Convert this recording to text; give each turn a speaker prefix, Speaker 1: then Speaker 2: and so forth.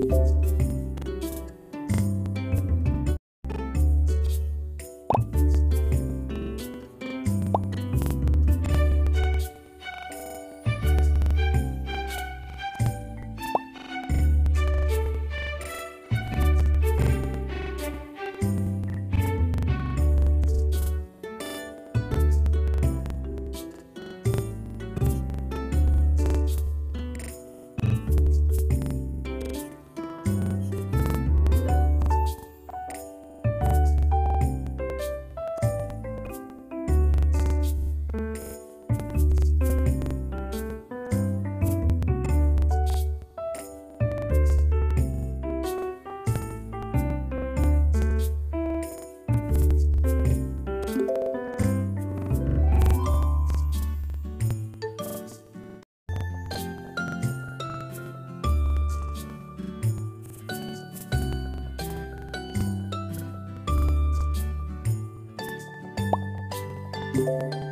Speaker 1: you you